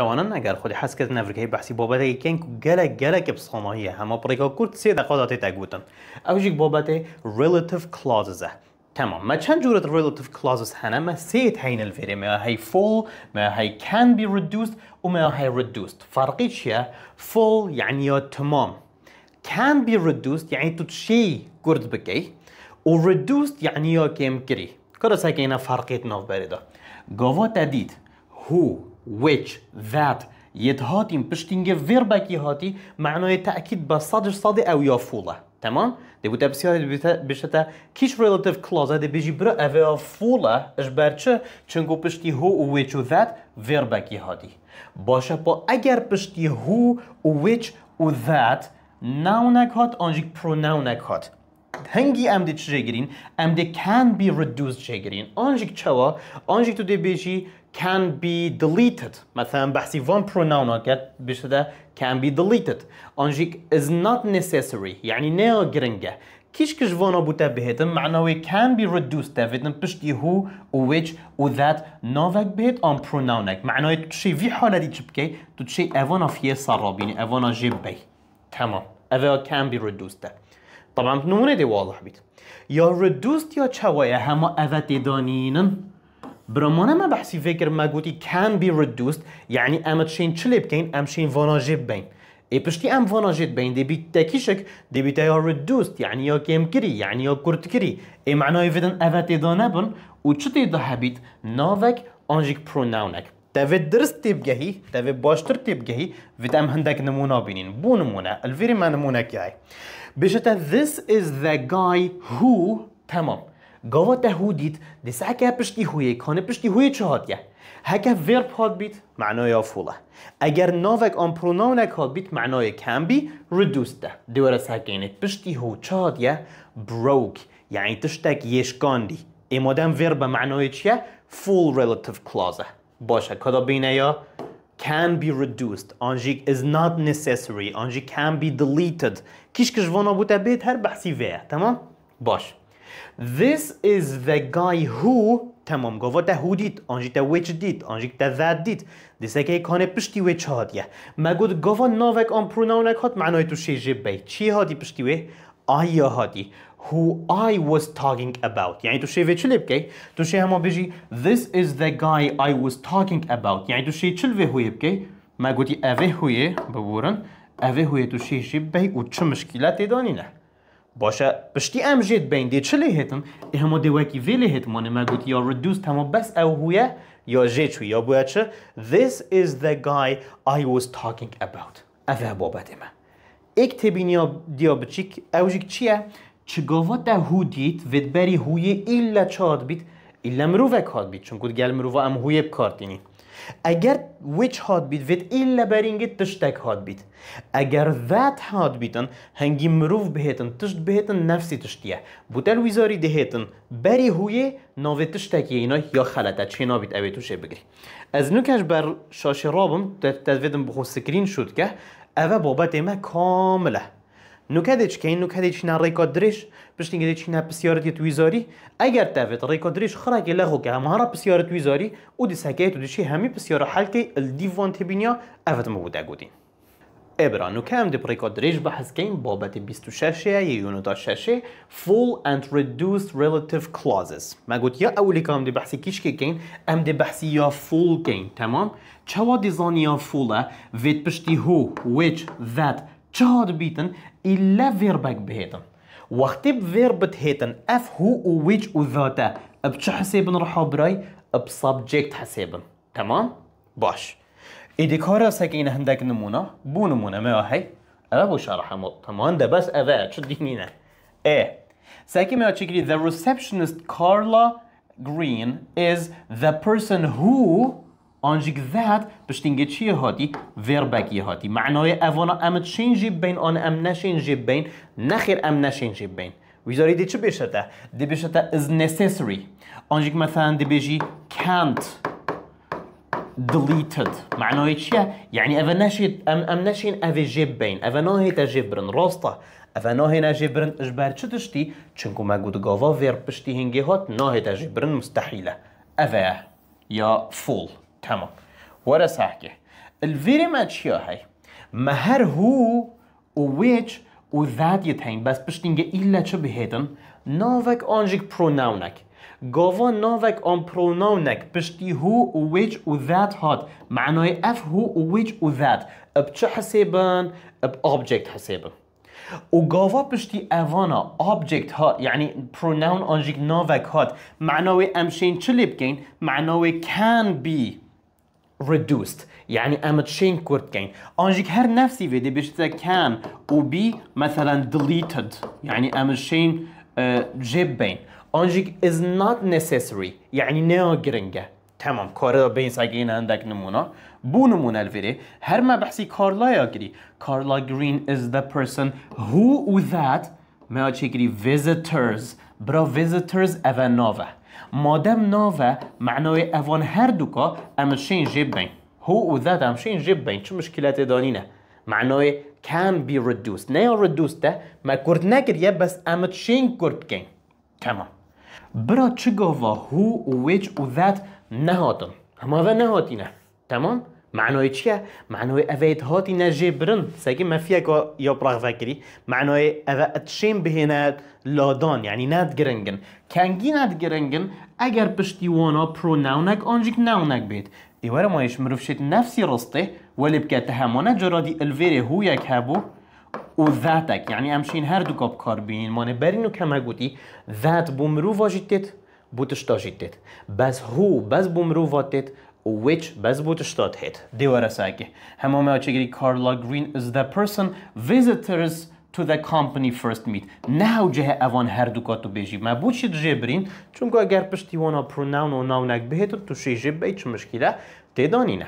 جوانان اگر خودی حس کرد نفرکی بحثی بابت یکن که گلک گلک بسخاماییه همه پریکا کرد سه دقیقه داتی تگوتن اوجیک بابت relative clauses تمام. ما چند جورة relative clauses هنا ما سيت هين الفيري ما هي full ما هي can be reduced وما هي reduced. فرقي چيا full يعني يا تمام. can be reduced يعني تو شي قرد بكي و reduced يعني يا كم كري كده ساكينا فرقيت نوف بريدا قوة تديد who which that پشتینگه وربکی هاتی معنای تأکید با صدر صادی او یا فوله تمام دی بوده بسیاری بشته کیش relative clause دی بیجی برا او یا فوله اش برچه چنگو پشتی هو و which و that وربکی هاتی باشه با اگر پشتی هو و which و that ناونک هات آنجیک پروناونک هات هنگی ام دی چه گرین ام دی can be reduced چه گرین. آنجیک چوا آنجیک تو دی بیجی can be deleted. مثلا بحثی one pronoun کرد بشده can be deleted. آنجیک is not necessary يعني نه گرنگه. کش وانا بوده بهتم معناوی can be reduced تفیدن پشتی هو و which و that ناوک بهت تو چی؟ وی دی چی بکی؟ تو چی؟ اوانا فیه سرابینی اوانا جیب بی تمام. اوانا can be reduced طبعا نمونه دی واضح بید یا reduced یا چوایه همه اوه دانینن. برامانه ما بحثی فکر ما گوتی can be reduced یعنی ام تشین چلی بکن ام شین واناجب بین. ای پشتی ام واناجب بین دی بیت تکیشک دی بیت یا reduced یعنی یا کم کری یعنی یا کرد کری ای معنای فیدن اوت دانه بن و چه تیدا هبیت ناوک آنجیک پروناونک. تاوی درست تبگهی تاوی باشتر تبگهی وید ام هندک نمونه بینین. بو نمونه الفیری ما نمونه کیای. بشتا this is the guy who تمام گاوا تهودید دیس هکه پشتی هویه کانه پشتی هویه چه هاتیه هکه ورب هات بیت معنای فوله اگر ناوک آن پروناونک هات بیت معنای کم بی ردوست ده دوره سکینه پشتی هو چه هاتیه بروک یعنی تشتک یشکاندی. ایمادم ورب معنای چیه full relative clause باشه کدا بینه یا can be reduced. آنجیک is not necessary. آنجیک can be deleted. کیش کش وانا بوده بیت هر بحثی ویه. تمام؟ باش. This is the guy who تمام. گفت ده هو دید. آنجی ده ویچ دید. آنجی ده ذات دید. دیسه که کانه پشتی وی چه هادیه؟ ما گفت ناوک آن پروناونک هات معنای تو شی جب بی. چی هادی پشتی وی؟ آیا هادی. Who I was talking about. یعنی تو شی وی چلی بکی تو شی همه بجی this is the guy I was talking about. یعنی تو شی چل وی هوی بکی ما گوتی اوه هوی ببورن اوه هوی تو شی جب بی و چه مشکلات دانی نه باشه پشتی ام جید بین دی چلی هتم ای همو دی وکی ویلی هتم مانه ما گوت یا reduced همو بس او هویه یا جی چوی یا بوید چه This is the guy I was talking about. اوه بابت ما. ایک تبینیا دیا بچیک اوجیک دید ود بری هویه ایلا چاد بید ایلا مروفک هاد بید چون کود گل مروفا ام هویه بکارتینی اگر which هات بیت وید ایلا برینگی تشتک هات بیت. اگر that هات بیتن هنگی مروف بهتن تشت بهتن نفسی تشتیه. بوتل ویزاری دهتن بری هویه ناوی تشتکی اینا یا خلطه. چه نابیت اوی توشه بگری. از نوکش بر شاشه رابم تدویدم بخو سکرین شد که اوه بابت ما کامله. پشت اینکه چی نه بسیارت ویزاری اگر تفت ریکا درش خرا که لغو که همه را بسیارت ویزاری او دی سکیت و دی چی همی بسیار حل که الدیوان تبینیا گودین نکه هم دی ریکا درش بحث که این بابت 26 یا یونتا 6 full and reduced relative clauses. ما گوت یا اولی که هم دی که کین ام دی بحثی یا تمام چوا دیزانی یا فوله وید پشتی هو which that تشهد بيتن إلا فيرباك بهيتن. وقتي بفيربت هيتن أف هو و ويج و ذاتا بتحسب نروحو براي بسبجكت حسابن. تمام؟ باش. إذا كورا ساكين هندك نمونة؟ بو نمونة ما هي؟ أبو شرح تمام؟ ده بس أذا شو دينينا إيه. ساكي ما تشكري the receptionist Carla Green is the person who آنجیک ذات پشتینگه چیه هاتی؟ وربکی هاتی. معنای اوانا ام تشین بین آن ام نشین جیب بین. نخیر ام نشین جیب بین. ویزاری دی چه بشته؟ دی بشته is necessary. آنجیک مثلا دی بجی can't deleted. معنای چیه؟ یعنی اوا نشید ام ام نشین اوه جیب بین. اوا ناهی تا جیب برن. راسته اوا ناهی نجیب برن. اجبر چه تشتی؟ چونکو ما گود گاوا ورب پشتی هنگی هات ناهی تا جیب برن مستحیله. اوه یا full. تمام. ورا ساحكي الفيري ما چيا هاي ما هر هو و which و that يتهين بس بشتينجا إلا چه بهيدن ناوك آنجيك بروناونك گاوا ناوک آن پروناونک پشتی هو و which و that هات. معنای اف هو و which و that اب چه حسابن اب object حسابن و گاوا پشتی اوانا object ها یعنی pronoun آنجیک ناوک هات. معنای امشین چه بکن معنای can be reduced. يعني ام تشين كورت كاين انجيك هر نفسي فيدي باش كان و بي مثلا deleted. يعني ام تشين جيب بين انجيك is not necessary. يعني نيو جرينجا تمام کار بین سگین عندك نمونه بو نمونه الفيدي هر ما بحثي كارلا ياكري كارلا جرين is the person who و that ما چیکری visitors. برا visitors اوا مادم نوه معنای اوان هر دوکا امشین جیب بین. هو و ذات امشین جیب بین. چه مشکلات دانینه معنای can be reduced. نه reduced ده؟ ما کرد نکریه بس امشین کرد کن. تمام. برا چه گاوا هو و which و that نهاتن. همه و نهاتینه تمام؟ معنای چیه؟ معنای اوید هاتی نجی برن ساکی ما فيها یا براغ فکری معنای اوه اتشین بهینه لادان یعنی ند گرنگن کنگی ند گرنگن اگر پشتی وانا پروناونک آنجیک ناونک بید. ایوار مروف شد نفسی رسته ولی بکت همانه جرادی الویره هو یک هبو و ذاتك يعني امشين هر دو كار بين مانه برينو كما قوتي ذات بومرو واجيتت بوتشتاجيتت بس هو بس بومرو واتت which ساكي هما ما چگری كارلا green is the person visitors to the company first meet. نه جه اوان هر دو کاتو بیجی ما بود شید جبرین چون اگر پشتی وانا پروناون و ناونک بهتر تو شی جب بی چه مشکله تدانینه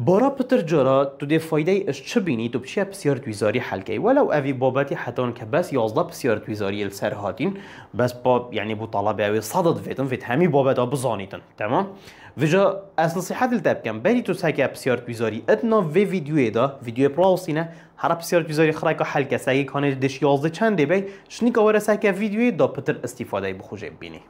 بارا پتر جارا تو دی فایده اش چه بینی؟ تو بچه بسیار تویزاری حل کی ولو اوی بابتی حتی که بس یازده بسیار تویزاری السر هاتین بس با یعنی بو طلبه اوی صدد فیتن فیت همی بابتا بزانیتن. تمام؟ وجا از نصیحت التاب کم بری تو ساکه بسیار تویزاری اتنا وی ویدیو دا ویدیو پراوسینه هر بسیار تویزاری خرای که حل که ساکه کانه دش یازده چنده بی شنی که وره ساکه ویدیو دا پتر استفاده بخوشه بینی.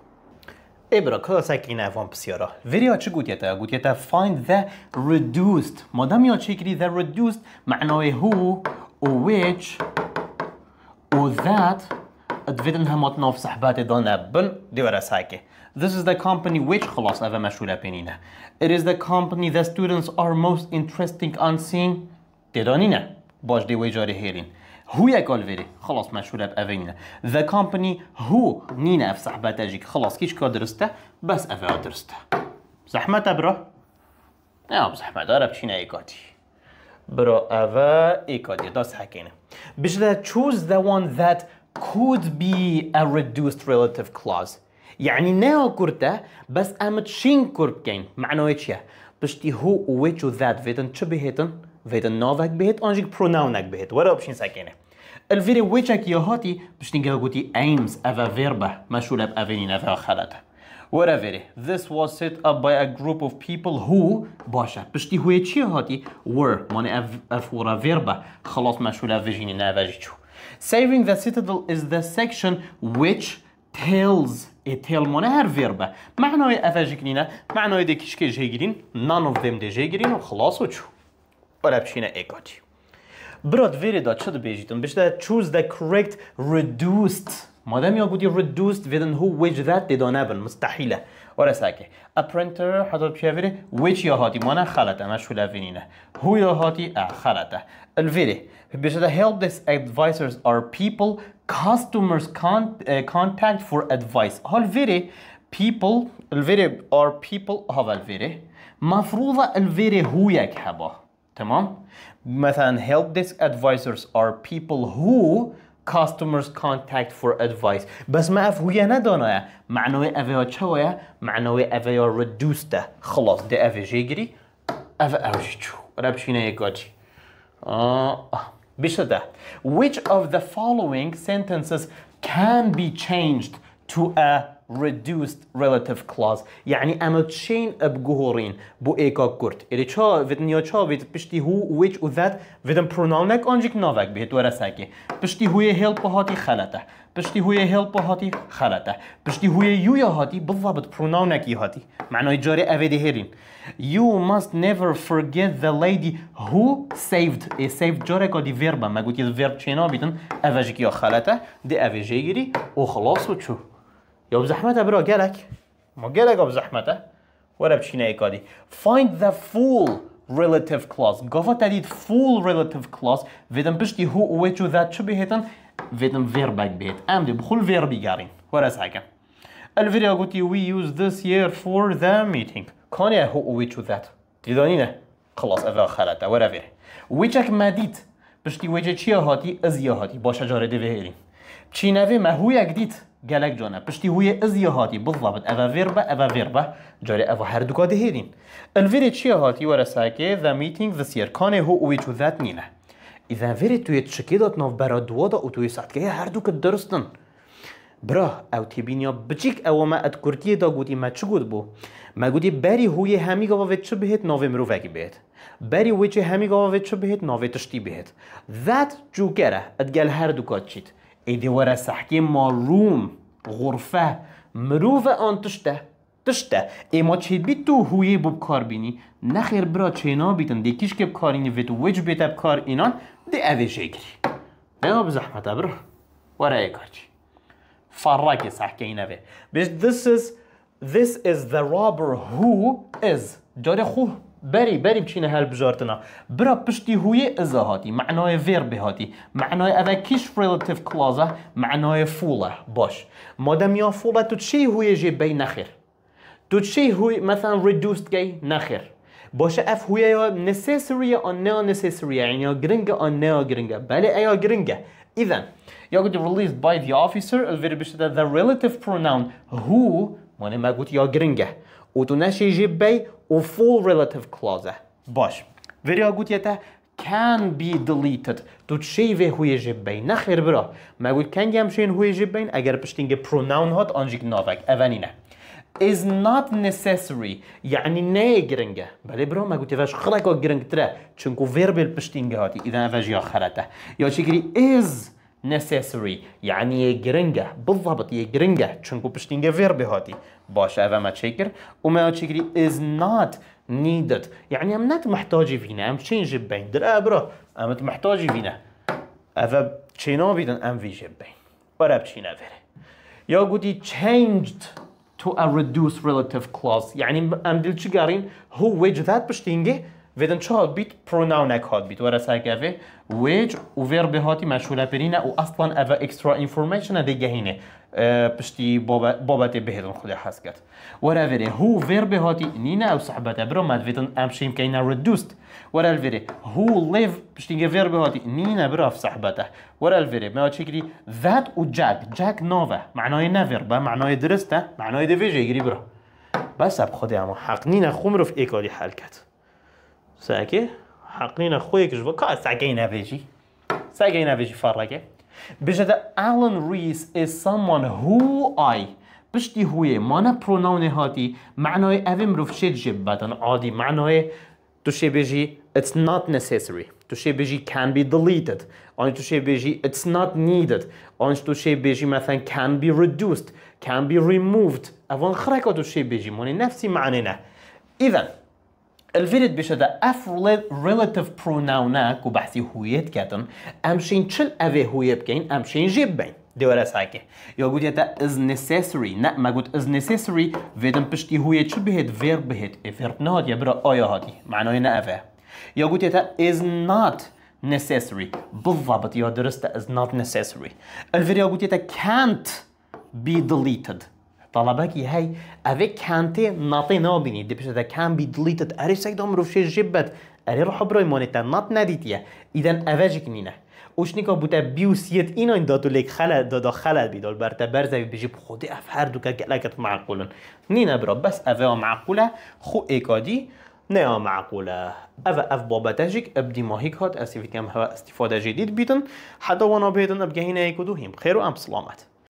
ابرا که ساکینه افان بسیارا ویدیو چه گوتیتا؟ گوتیتا find the reduced. مادام یا چه کری the reduced معنای هو و which و that ادفيدن همات ناف صحبات دانا بن دي ورا ساكي This is the company which خلاص أفا مشهورة بينينا It is the company the students are most interesting on seeing تدانينا باش دي ويجاري هيرين هو يا كولفيري خلاص مشهوره بافينينا ذا كومباني هو نينا في صحبه تاجيك. خلاص كيش كودرسته بس أفا درسته. زحمتها برو؟ نعم زحمتها ربشينا إيكوتي. برو أفا إيكوتي دوس حكينا. باش ذا تشوز ذا وان ذات could be a reduced relative clause. يعني ناو كورته بس أمت شين كرت كاين بشتي هو ويتش ذات فيتن شبهتن vedanovac behet onjik pronounak behet. ورا بشين ساكنه الفيري ويتشاك يهاتي باش تلقى قوتي ايمز افا فيربا مشولة بافينين نافا خلطة ورا فيري this was set up by a group of people who باشا باش تي هوي تشي هاتي ور ماني اف افورا فيربا خلاص مشولة فيجيني نافا جيتشو saving the citadel is the section which tells a tale تيل منهر فيربا معنوي افاجيكنينا معنوي ديكيش كي جاي جرين none of them دي جاي وخلاص وتشو بشينا ايكاتي براد فيري دا چه بيجيتن بيش دا choose the correct reduced مادام يا قودي reduced فيدن هو which that دي دانبن مستحيلة ورا ساكي a printer بشي فيري which يا هاتي مانا خلطة مشهولة فينينا هو يا هاتي اه خلطة الفيري بيش دا help desk advisors are people customers con uh, contact for advice. هالفيري people الفيري are people هذا الفيري مفروضة الفيري هو يك هبا تمام مثلا help desk advisors are people who customers contact for advice بس ما اف هي ندانايا معنوي افيا چويا معنوي افيا reduced خلاص دي افي جيجري افا اوجي چو ربشينا يقاجي آه بشدة which of the following sentences can be changed to a reduced relative clause يعني اما تشين بجهورين بو ايكا كورت اللي چا فيدن چا فيد بشتي هو which و that فيدن بروناونك انجيك نوفك بهت ورساكي بشتي هو هيلب هاتي خلته بشتي هو هيلب هاتي خلته بشتي هو يويا هاتي بالضبط بروناونك هاتي معناه جاري افيدي هيرين You must never forget the lady who saved a saved جاري كا دي فيربا ما قلت الفيرب چينا بيتن افاجيك يا خلته دي افيجي يجري وخلاص وتشو يا بزحمته برا قالك ما قالك بزحمته ولا بشينا ايكادي find the full relative clause. قفا تديد full relative clause. فيدن بشتي هو ويتشو ذات شو بيهتن فيدن فيربك بيت ام دي بخل فيربي قارين ولا ساكن الفيديو قلتي we use this year for the meeting. كان يا هو ويتشو ذات. تدانينه خلاص افا خلطه. ولا فير ويتشك ما ديت بشتي چيا هاتي ازيا هاتي باشا جاره دي فيهرين بچي نوي ما هو يك ديت قالك جانا. بشتي هو ازيا هاتي بالضبط افا فيربا افا فيربا جاري افا هر دوكا دهيرين الفيري چيا هاتي ورا ساكي the meeting this year. كان هو ويتشو ذات نينه اذا فيري توی تشكيدات ناف برا دوادا و توی ساعت هر دوك درستن. برا او تبینیا بچیک او ما اد کرتیه دا گوتی ما چه گود بو؟ ما گوتی بری هوی همی گاوا چه بهت ناوی مروفکی بهت. بری هوی چه همی گاوا چه بهت ناوی تشتی بهت. ذات جوکره. ادگل هر دوکات چید ایدی ورا سحکی ما روم غرفه مروف آن تشته تشته اما چه بی تو هوی بب کار بینی نخیر برا چینا بیتن دی کیش که بکارینی وید ویج بیت بکار اینان دی اوی شکری نه بزحمت برا ورا ای کارچی فراكي صح كينافي بس this is this is the robber who is جاري خوه بري بري بچينا هال بجارتنا. برا بشتي هوي ازا هاتي معناه فيرب هاتي معناه اذا كيش relative clause معناه فولة باش. مادام يا فولة تشي هوي جي بي نخير تشي هوي مثلا reduced جاي نخير باشه اف هوی یا necessary یا نه necessary يعني یا گرنگه یا نه گرنگه. بله ایا گرنگه. اذا یا قلت released by the officer الفيري بيشتغل the relative pronoun who مانه ما قلت یا گرنگه. يجيب بي و full relative clause باش. قلت يتا can be deleted. تو تشي في هو يجيب بي نخير برا. ما قلت كان يمشين هو يجيب بين اگر بشتنگه pronoun هات انجيك نافك اvanينه is not necessary. يعني نه گرنگه. بله برا ما قلت فاش خلقا گرنگ تره چونکو verb البشتنگه هاتي اذا فاش يا خلته یا چكري is necessary. يعني يجرنجه بالضبط يجرنجه چونكو بشتينجه verb هاتي باش أفا ما تشكر وما تشكري is not needed. يعني أم نت محتاجي فينا أم تشين جبين در أبرا أم نت محتاجي فينا أفا تشينا بيدن أم في جبين ولا بتشينا فيري يا قودي changed to a reduced relative clause. يعني أم دل تشكارين هو وجه ذات بشتينجه ویدن چه هات بیت پروناونک هات بیت ورا ساکه ویج و verb هاتی مشهوله برینه و اصلا اوه اکسترا انفورمیشن دیگه هینه پشتی بابت بهتون خود حس کرد ورا ویره هو verb هاتی نینه او صحبته برو مد امشیم که اینه reduced. ورا الویره هو live پشتی verb هاتی نینه برو صحبته ورا الویره ما چیکری that و جاک جاک نوه معنای نه verb معنای درسته معنای دویجه گیری برو بس اب خودی اما حق نینه خوم رو في ایکالی حل کرد ساكي حقينا خويك جوا كا ساكي نافيجي ساكي نافيجي فرقه بجد Alan Rees is someone who I. بشتي هوي مانا pronoun هاتي معناه اوي مروف شي تجيب بدن عادي معناه تشي بيجي it's not necessary. تشي بيجي can be deleted. أو تشي بيجي it's not needed. أو تشي بيجي مثلا can be reduced can be removed. أفون خركة تشي بيجي موني نفسي معنينا إذا الفيرد هذا اف relative pronoun كو بحثي هويت كاتن. امشين چل اوه هوية بكين امشين جيب بين. ورا ساكي. يا قلت يتا is نا ما قلت is necessary. فيدن بشتي هوية چل بهت verb بهت verb نهات يا برا آيا هاتي. معناه ينا اوه يا قلت يتا is not necessary. بالضبط يا درست is not necessary. الفيديو قلت can't be deleted. طلبەکی هەی ئەوێ کانتێ ناتێ نابینی. دەپشتە کامبی دلیتت. ئەری سەیدا مرۆڤشێ ژبەت ئەری ڕحبرۆی مۆنێتە نات نەدیتیە ئیدەن ئەڤەژێک نینە وشنیکا بوتە بیوسیت ئینۆین دادولێک خەلە دادا خەلە بیدۆل بەرتە بەرزەوی بژی خۆدی ئەف هەردووکە گەلەکەت معقولن. نینە برا. بەس ئەڤەوە معقولە خو ئێکادی نيا معقولة. أفا أف بابا تاجيك أبدي ماهيك هات أسيفي كام هوا استفادة جديد بيتن حتى وأنا بيتن أبقى هنا يكودو هم بخير وأم سلامات